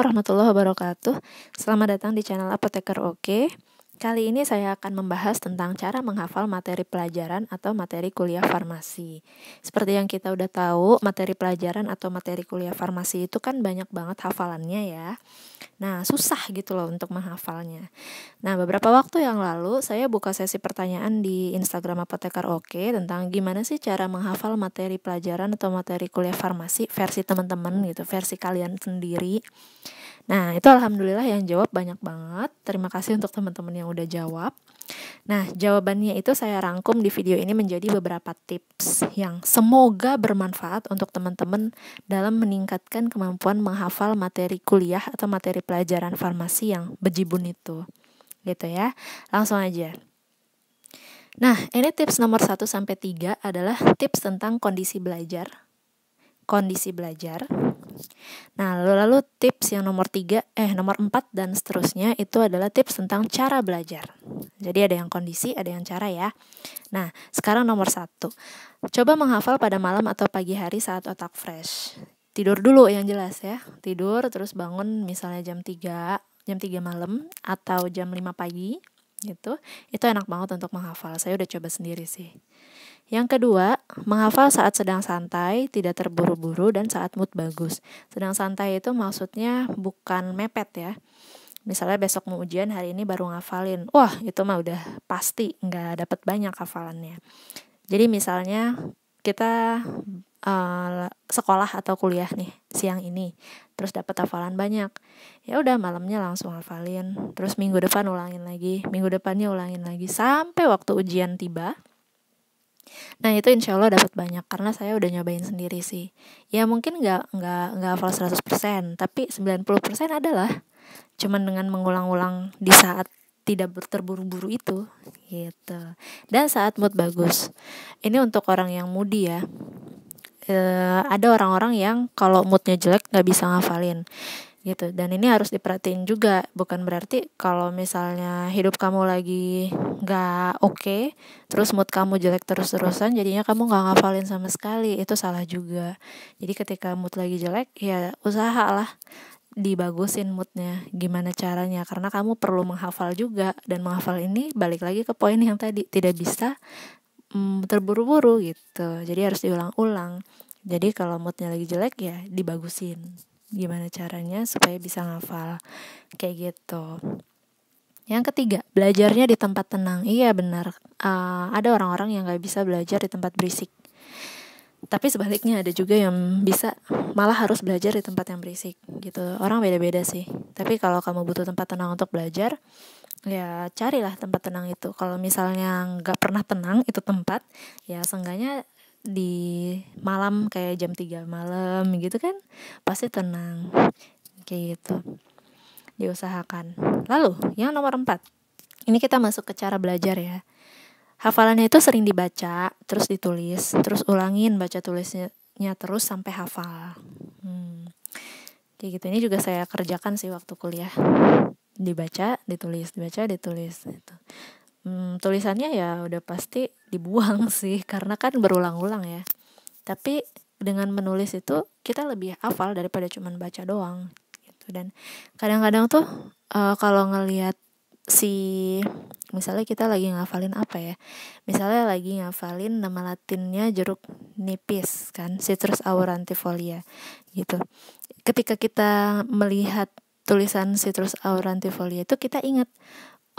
warahmatullahi wabarakatuh. Selamat datang di channel Apoteker Oke. Kali ini saya akan membahas tentang cara menghafal materi pelajaran atau materi kuliah farmasi. Seperti yang kita udah tahu, materi pelajaran atau materi kuliah farmasi itu kan banyak banget hafalannya ya. Nah, susah gitu loh untuk menghafalnya. Nah, beberapa waktu yang lalu saya buka sesi pertanyaan di Instagram Apoteker Oke tentang gimana sih cara menghafal materi pelajaran atau materi kuliah farmasi versi teman-teman gitu, versi kalian sendiri. Nah, itu alhamdulillah yang jawab banyak banget. Terima kasih untuk teman-teman yang udah jawab. Nah, jawabannya itu saya rangkum di video ini menjadi beberapa tips yang semoga bermanfaat untuk teman-teman dalam meningkatkan kemampuan menghafal materi kuliah atau materi pelajaran farmasi yang bejibun itu. Gitu ya. Langsung aja. Nah, ini tips nomor 1 sampai 3 adalah tips tentang kondisi belajar. Kondisi belajar. Nah, lalu, lalu tips yang nomor 3, eh nomor 4 dan seterusnya itu adalah tips tentang cara belajar. Jadi ada yang kondisi, ada yang cara ya. Nah, sekarang nomor 1. Coba menghafal pada malam atau pagi hari saat otak fresh. Tidur dulu yang jelas ya. Tidur terus bangun misalnya jam 3, jam 3 malam atau jam 5 pagi gitu. Itu enak banget untuk menghafal. Saya udah coba sendiri sih. Yang kedua, menghafal saat sedang santai, tidak terburu-buru, dan saat mood bagus. Sedang santai itu maksudnya bukan mepet ya. Misalnya besok mau ujian, hari ini baru ngafalin. Wah, itu mah udah pasti nggak dapat banyak hafalannya. Jadi misalnya kita uh, sekolah atau kuliah nih siang ini, terus dapat hafalan banyak. Ya udah malamnya langsung hafalin. Terus minggu depan ulangin lagi, minggu depannya ulangin lagi sampai waktu ujian tiba Nah itu insya Allah dapat banyak karena saya udah nyobain sendiri sih. Ya mungkin nggak nggak nggak hafal 100% tapi 90% adalah cuman dengan mengulang-ulang di saat tidak terburu-buru itu gitu. Dan saat mood bagus. Ini untuk orang yang moody ya. E, ada orang-orang yang kalau moodnya jelek nggak bisa ngafalin gitu. Dan ini harus diperhatiin juga. Bukan berarti kalau misalnya hidup kamu lagi nggak oke okay, terus mood kamu jelek terus-terusan jadinya kamu nggak ngafalin sama sekali. Itu salah juga. Jadi ketika mood lagi jelek ya usahalah dibagusin moodnya. Gimana caranya? Karena kamu perlu menghafal juga. Dan menghafal ini balik lagi ke poin yang tadi. Tidak bisa mm, terburu-buru gitu. Jadi harus diulang-ulang. Jadi kalau moodnya lagi jelek ya dibagusin. Gimana caranya supaya bisa ngafal? Kayak gitu. Yang ketiga belajarnya di tempat tenang. Iya benar. Uh, ada orang-orang yang nggak bisa belajar di tempat berisik. Tapi sebaliknya ada juga yang bisa malah harus belajar di tempat yang berisik gitu. Orang beda-beda sih. Tapi kalau kamu butuh tempat tenang untuk belajar ya carilah tempat tenang itu. Kalau misalnya nggak pernah tenang itu tempat ya seenggaknya di malam kayak jam 3 malam gitu kan pasti tenang. Kayak gitu. Diusahakan. Lalu yang nomor 4 ini kita masuk ke cara belajar ya. Hafalannya itu sering dibaca terus ditulis terus ulangin baca tulisnya terus sampai hafal. Hmm. kayak gitu. Ini juga saya kerjakan sih waktu kuliah dibaca ditulis dibaca ditulis gitu. Hmm, tulisannya ya udah pasti dibuang sih karena kan berulang-ulang ya. Tapi dengan menulis itu kita lebih hafal daripada cuman baca doang gitu. Dan kadang-kadang tuh uh, kalau ngelihat si misalnya kita lagi ngafalin apa ya? Misalnya lagi ngafalin nama latinnya jeruk nipis kan citrus aurantifolia gitu. Ketika kita melihat tulisan citrus aurantifolia itu kita ingat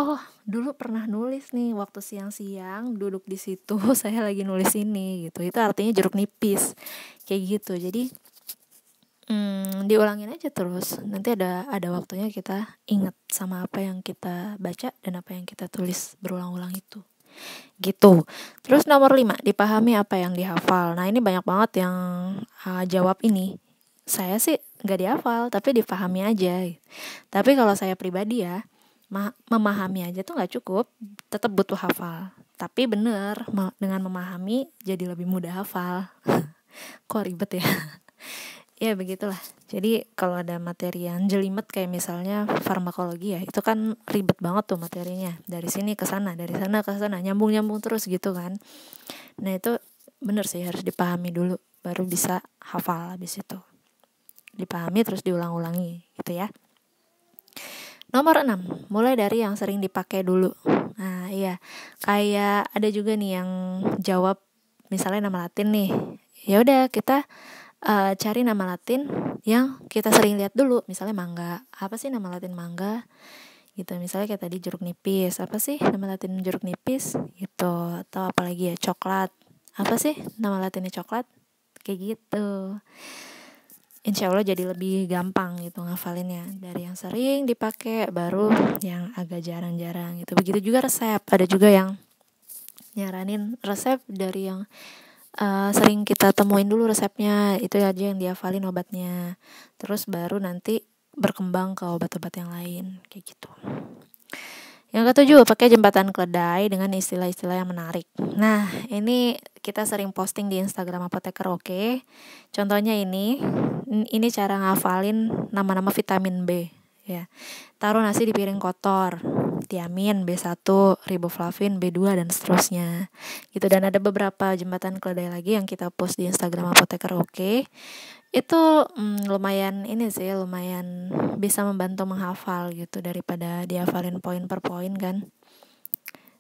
oh dulu pernah nulis nih waktu siang-siang duduk di situ saya lagi nulis ini gitu. Itu artinya jeruk nipis kayak gitu. Jadi hmm, diulangin aja terus. Nanti ada ada waktunya kita ingat sama apa yang kita baca dan apa yang kita tulis berulang-ulang itu. Gitu. Terus nomor lima dipahami apa yang dihafal. Nah ini banyak banget yang uh, jawab ini. Saya sih nggak dihafal tapi dipahami aja. Tapi kalau saya pribadi ya memahami aja tuh nggak cukup tetap butuh hafal. Tapi bener dengan memahami jadi lebih mudah hafal. Kok ribet ya? Ya begitulah. Jadi kalau ada materi yang jelimet kayak misalnya farmakologi ya itu kan ribet banget tuh materinya. Dari sini ke sana dari sana ke sana nyambung nyambung terus gitu kan. Nah itu bener sih harus dipahami dulu baru bisa hafal habis itu dipahami terus diulang-ulangi gitu ya Nomor 6, mulai dari yang sering dipakai dulu. Nah, iya. Kayak ada juga nih yang jawab misalnya nama Latin nih. Ya udah, kita uh, cari nama Latin yang kita sering lihat dulu. Misalnya mangga. Apa sih nama Latin mangga? Gitu. Misalnya kayak tadi jeruk nipis. Apa sih nama Latin jeruk nipis? Gitu. Atau apalagi ya coklat. Apa sih nama Latinnya coklat? Kayak gitu insya Allah jadi lebih gampang gitu ngafalinnya. Dari yang sering dipakai baru yang agak jarang-jarang gitu. Begitu juga resep. Ada juga yang nyaranin resep dari yang uh, sering kita temuin dulu resepnya. Itu aja yang dihafalin obatnya. Terus baru nanti berkembang ke obat-obat yang lain. Kayak gitu yang ketujuh, pakai jembatan keledai dengan istilah-istilah yang menarik. Nah, ini kita sering posting di Instagram Apoteker Oke. Contohnya ini, ini cara ngafalin nama-nama vitamin B ya. Taruh nasi di piring kotor. Tiamin B1, riboflavin B2 dan seterusnya. Gitu dan ada beberapa jembatan keledai lagi yang kita post di Instagram Apoteker Oke. Itu mm, lumayan ini sih lumayan bisa membantu menghafal gitu daripada dihafalin poin per poin kan.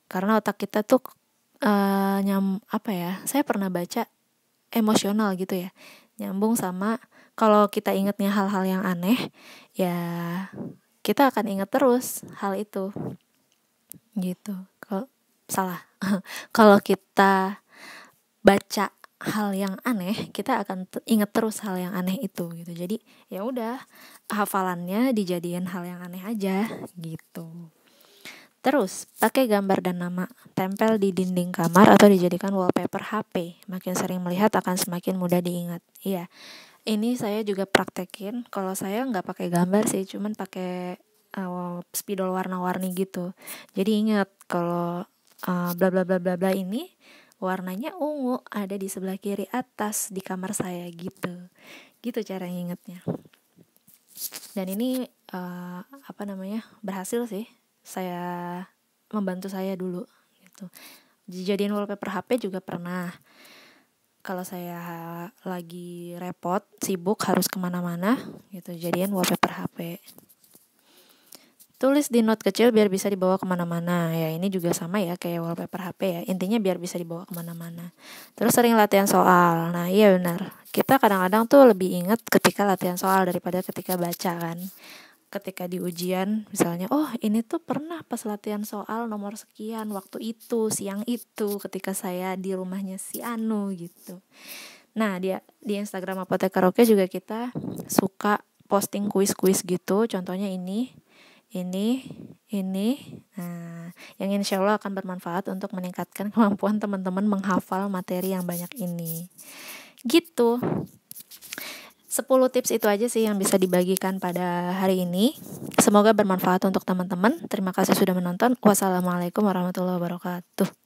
Karena otak kita tuh uh, nyam apa ya saya pernah baca emosional gitu ya. Nyambung sama kalau kita ingetnya hal-hal yang aneh ya kita akan inget terus hal itu. Gitu. Kalau salah. Kalau kita baca hal yang aneh kita akan inget terus hal yang aneh itu gitu. Jadi ya udah hafalannya dijadiin hal yang aneh aja gitu. Terus pakai gambar dan nama. Tempel di dinding kamar atau dijadikan wallpaper HP makin sering melihat akan semakin mudah diingat. Iya ini saya juga praktekin. Kalau saya nggak pakai gambar sih cuman pakai uh, spidol warna-warni gitu. Jadi ingat kalau uh, bla bla bla bla bla ini warnanya ungu ada di sebelah kiri atas di kamar saya gitu. Gitu cara ngingetnya. Dan ini uh, apa namanya berhasil sih. Saya membantu saya dulu gitu. Dijadiin wallpaper HP juga pernah kalau saya lagi repot sibuk harus ke mana-mana gitu jadiin wallpaper HP Tulis di note kecil biar bisa dibawa ke mana-mana. Ya ini juga sama ya kayak wallpaper HP ya. Intinya biar bisa dibawa ke mana-mana. Terus sering latihan soal. Nah iya benar. Kita kadang-kadang tuh lebih ingat ketika latihan soal daripada ketika baca kan. Ketika di ujian misalnya, oh ini tuh pernah pas latihan soal nomor sekian waktu itu, siang itu ketika saya di rumahnya si Anu gitu. Nah dia di Instagram Apoteker Oke juga kita suka posting kuis-kuis gitu. Contohnya ini ini ini nah yang insya Allah akan bermanfaat untuk meningkatkan kemampuan teman-teman menghafal materi yang banyak ini gitu 10 tips itu aja sih yang bisa dibagikan pada hari ini. Semoga bermanfaat untuk teman-teman. Terima kasih sudah menonton. Wassalamualaikum warahmatullahi wabarakatuh.